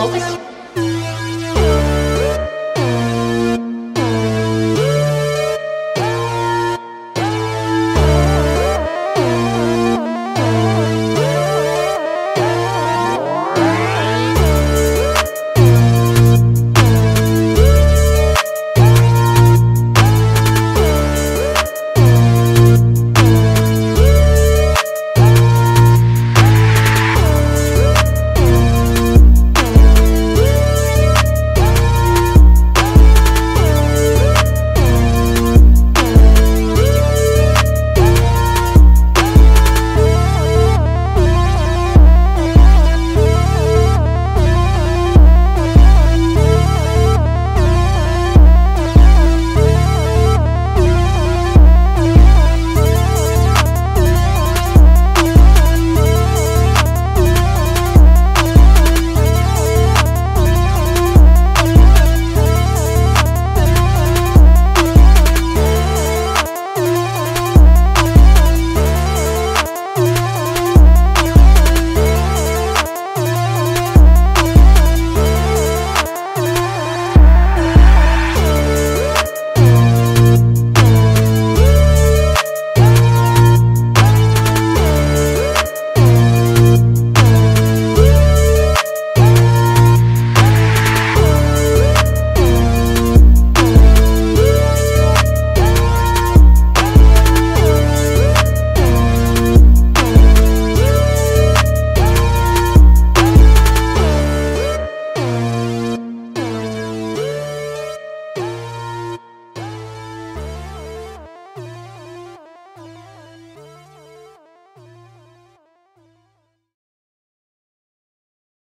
Smoke